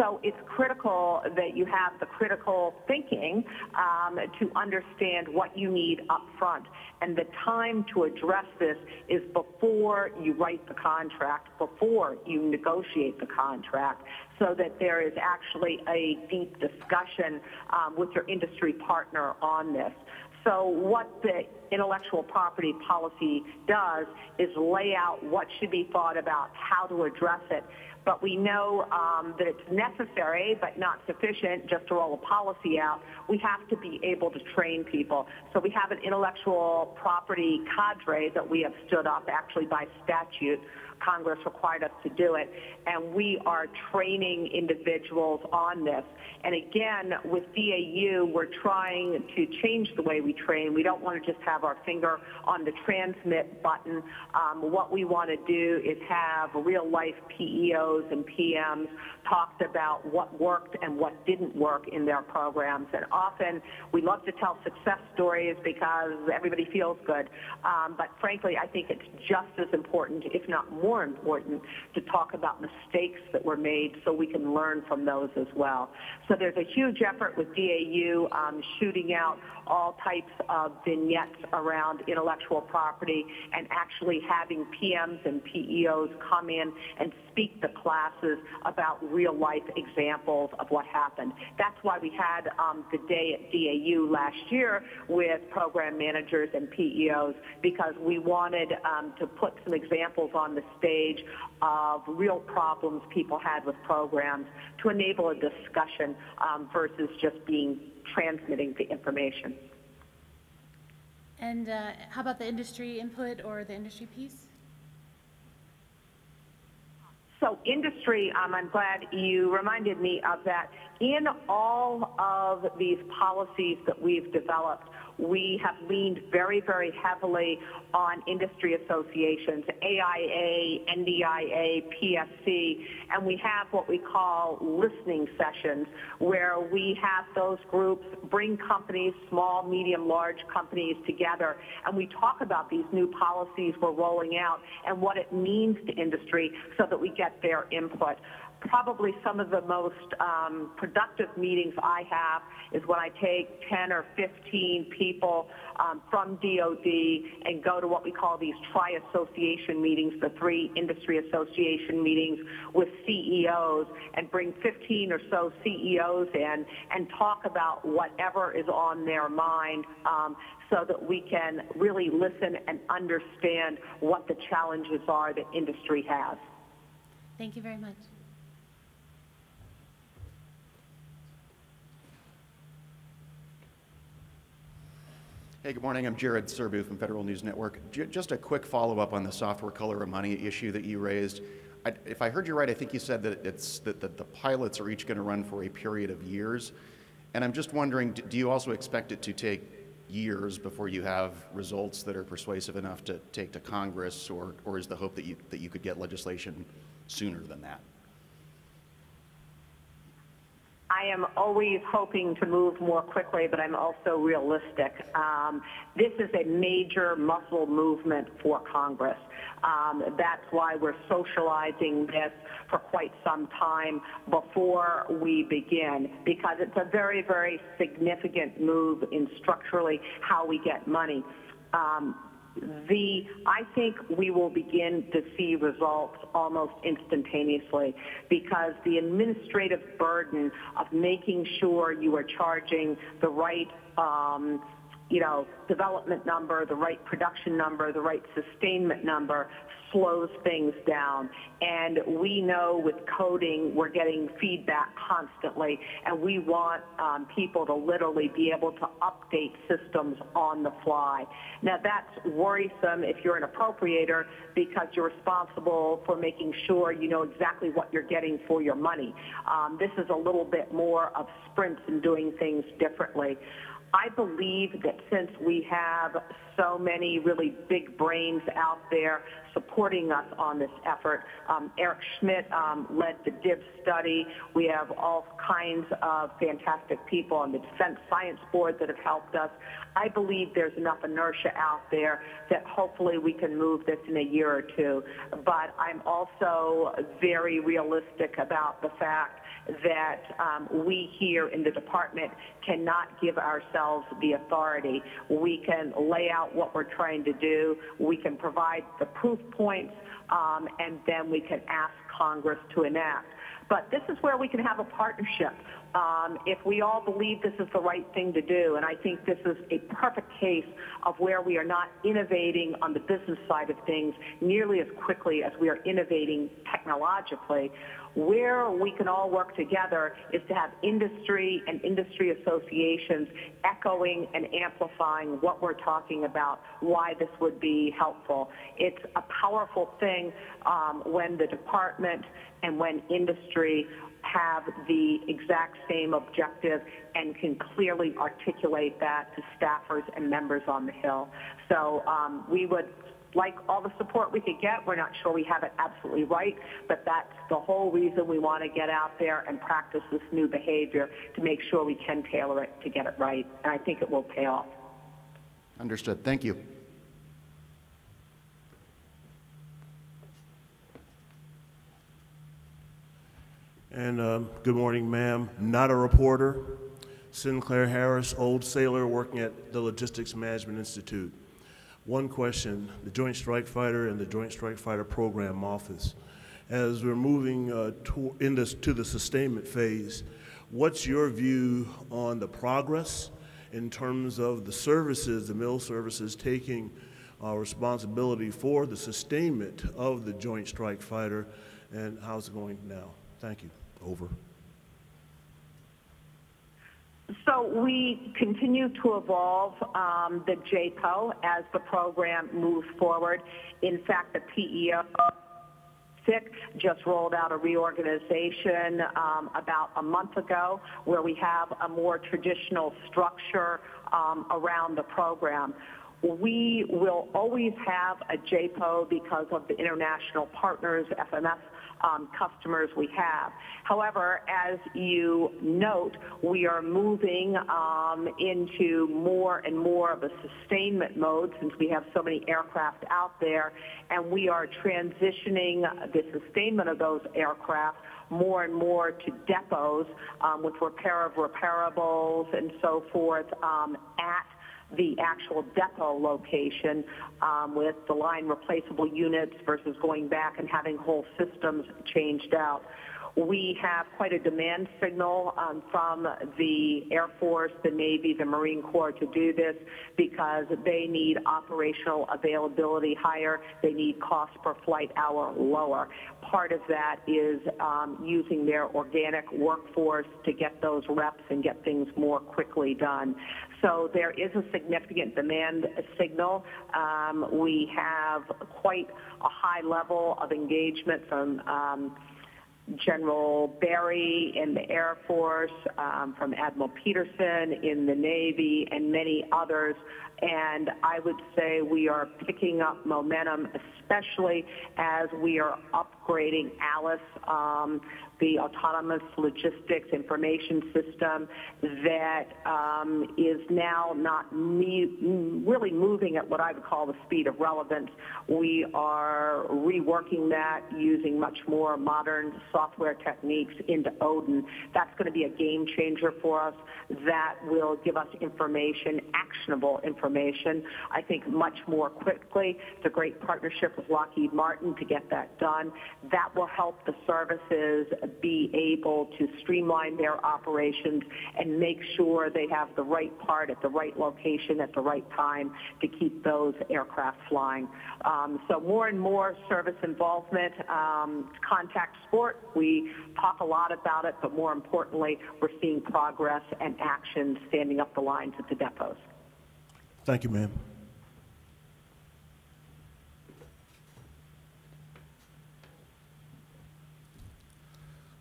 So it's critical that you have the critical thinking um, to understand what you need up front. And the time to address this is before you write the contract, before you negotiate the contract, so that there is actually a deep discussion um, with your industry partner on this. So what the intellectual property policy does is lay out what should be thought about, how to address it. But we know um, that it's necessary but not sufficient just to roll a policy out. We have to be able to train people. So we have an intellectual property cadre that we have stood up actually by statute Congress required us to do it. And we are training individuals on this. And again, with DAU, we're trying to change the way we train. We don't want to just have our finger on the transmit button. Um, what we want to do is have real life PEOs and PMs talked about what worked and what didn't work in their programs. And often we love to tell success stories because everybody feels good. Um, but frankly, I think it's just as important, if not more more important to talk about mistakes that were made so we can learn from those as well. So there's a huge effort with DAU um, shooting out all types of vignettes around intellectual property and actually having PMs and PEOs come in and speak to classes about real life examples of what happened. That's why we had um, the day at DAU last year with program managers and PEOs because we wanted um, to put some examples on the stage of real problems people had with programs to enable a discussion um, versus just being transmitting the information. And uh, how about the industry input or the industry piece? So industry, um, I'm glad you reminded me of that. In all of these policies that we've developed, we have leaned very, very heavily on industry associations, AIA, NDIA, PSC, and we have what we call listening sessions where we have those groups bring companies, small, medium, large companies together, and we talk about these new policies we're rolling out and what it means to industry so that we get their input probably some of the most um, productive meetings I have is when I take 10 or 15 people um, from DOD and go to what we call these tri-association meetings, the three industry association meetings with CEOs, and bring 15 or so CEOs in and talk about whatever is on their mind um, so that we can really listen and understand what the challenges are that industry has. Thank you very much. Hey, good morning. I'm Jared Serbu from Federal News Network. J just a quick follow-up on the software color of money issue that you raised. I, if I heard you right, I think you said that it's that, that the pilots are each going to run for a period of years. And I'm just wondering, do you also expect it to take years before you have results that are persuasive enough to take to Congress, or, or is the hope that you, that you could get legislation sooner than that? I am always hoping to move more quickly, but I'm also realistic. Um, this is a major muscle movement for Congress. Um, that's why we're socializing this for quite some time before we begin, because it's a very, very significant move in structurally how we get money. Um, the I think we will begin to see results almost instantaneously because the administrative burden of making sure you are charging the right um, you know, development number, the right production number, the right sustainment number slows things down. And we know with coding, we're getting feedback constantly, and we want um, people to literally be able to update systems on the fly. Now, that's worrisome if you're an appropriator because you're responsible for making sure you know exactly what you're getting for your money. Um, this is a little bit more of sprints and doing things differently. I believe that since we have so many really big brains out there supporting us on this effort. Um, Eric Schmidt um, led the DIB study. We have all kinds of fantastic people on the Defense Science Board that have helped us. I believe there's enough inertia out there that hopefully we can move this in a year or two. But I'm also very realistic about the fact that um, we here in the department cannot give ourselves the authority. We can lay out what we're trying to do. We can provide the proof points, um, and then we can ask Congress to enact. But this is where we can have a partnership. Um, if we all believe this is the right thing to do, and I think this is a perfect case of where we are not innovating on the business side of things nearly as quickly as we are innovating technologically, where we can all work together is to have industry and industry associations echoing and amplifying what we're talking about, why this would be helpful. It's a powerful thing um, when the department and when industry have the exact same objective and can clearly articulate that to staffers and members on the Hill. So um, we would like all the support we could get. We're not sure we have it absolutely right, but that's the whole reason we want to get out there and practice this new behavior to make sure we can tailor it to get it right. And I think it will pay off. Understood. Thank you. And uh, good morning, ma'am. Not a reporter. Sinclair Harris, old sailor working at the Logistics Management Institute. One question, the Joint Strike Fighter and the Joint Strike Fighter Program Office. As we're moving uh, to, in this, to the sustainment phase, what's your view on the progress in terms of the services, the mil services taking uh, responsibility for the sustainment of the Joint Strike Fighter, and how's it going now? Thank you. Over. So we continue to evolve um, the JPO as the program moves forward. In fact, the PEO just rolled out a reorganization um, about a month ago where we have a more traditional structure um, around the program. We will always have a JPO because of the international partners, FMS um, customers we have. However, as you note, we are moving um, into more and more of a sustainment mode since we have so many aircraft out there, and we are transitioning the sustainment of those aircraft more and more to depots um, with repair of repairables and so forth um, at the actual depot location um, with the line replaceable units versus going back and having whole systems changed out. We have quite a demand signal um, from the Air Force, the Navy, the Marine Corps to do this because they need operational availability higher. They need cost per flight hour lower. Part of that is um, using their organic workforce to get those reps and get things more quickly done. So there is a significant demand signal. Um, we have quite a high level of engagement from um, General Berry in the Air Force, um, from Admiral Peterson in the Navy, and many others. And I would say we are picking up momentum, especially as we are upgrading ALIS. Um, the autonomous logistics information system that um, is now not me- really moving at what I would call the speed of relevance. We are reworking that using much more modern software techniques into Odin. That's going to be a game changer for us. That will give us information, actionable information, I think much more quickly. It's a great partnership with Lockheed Martin to get that done. That will help the services be able to streamline their operations and make sure they have the right part at the right location at the right time to keep those aircraft flying. Um, so more and more service involvement, um, contact sport. We talk a lot about it, but more importantly, we're seeing progress and action standing up the lines at the depots. Thank you, ma'am.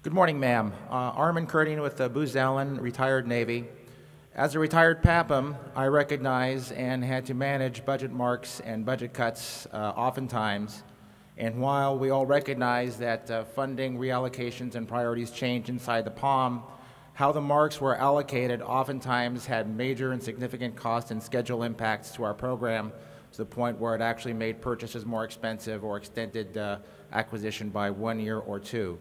Good morning, ma'am. Uh, Armin Kurting with the Booz Allen Retired Navy. As a retired PAPM, I recognize and had to manage budget marks and budget cuts uh, oftentimes. And while we all recognize that uh, funding reallocations and priorities change inside the POM, how the marks were allocated oftentimes had major and significant cost and schedule impacts to our program to the point where it actually made purchases more expensive or extended uh, acquisition by one year or two.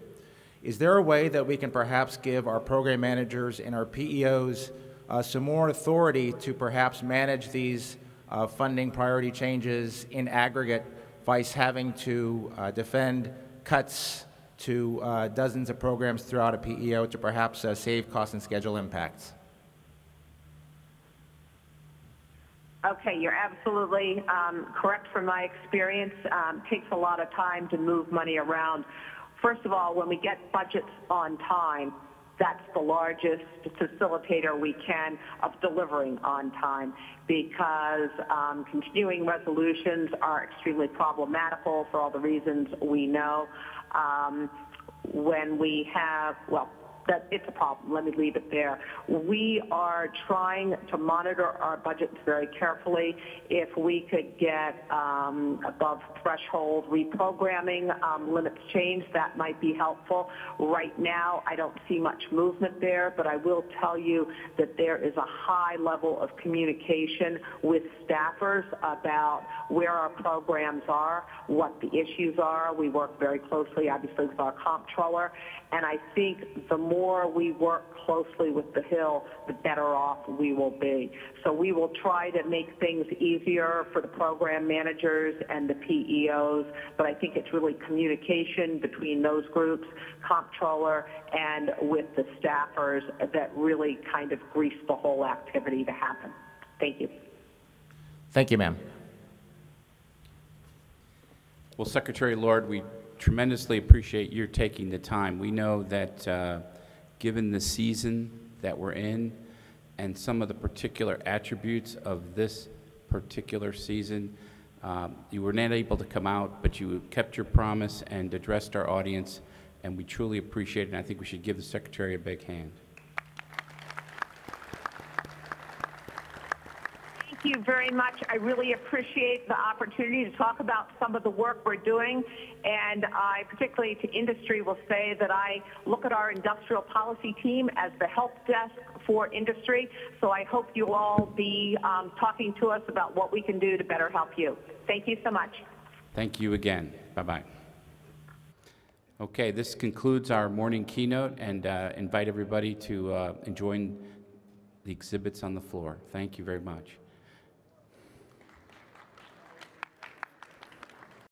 Is there a way that we can perhaps give our program managers and our PEOs uh, some more authority to perhaps manage these uh, funding priority changes in aggregate, vice having to uh, defend cuts to uh, dozens of programs throughout a PEO to perhaps uh, save cost and schedule impacts? Okay, you're absolutely um, correct from my experience. Um, takes a lot of time to move money around. First of all, when we get budgets on time, that's the largest facilitator we can of delivering on time because um, continuing resolutions are extremely problematical for all the reasons we know. Um, when we have, well, that it's a problem. Let me leave it there. We are trying to monitor our budgets very carefully. If we could get um, above threshold reprogramming um, limits changed, that might be helpful. Right now, I don't see much movement there, but I will tell you that there is a high level of communication with staffers about where our programs are, what the issues are. We work very closely, obviously, with our comptroller, And I think the more we work closely with the Hill, the better off we will be. So we will try to make things easier for the program managers and the PEOs, but I think it's really communication between those groups, comptroller, and with the staffers that really kind of grease the whole activity to happen. Thank you. Thank you, ma'am. Well, Secretary Lord, we tremendously appreciate your taking the time. We know that uh, given the season that we're in and some of the particular attributes of this particular season, um, you were not able to come out, but you kept your promise and addressed our audience, and we truly appreciate it, and I think we should give the Secretary a big hand. Thank you very much. I really appreciate the opportunity to talk about some of the work we're doing. And I, particularly to industry, will say that I look at our industrial policy team as the help desk for industry. So I hope you all be um, talking to us about what we can do to better help you. Thank you so much. Thank you again. Bye-bye. Okay, this concludes our morning keynote, and uh, invite everybody to uh, join the exhibits on the floor. Thank you very much.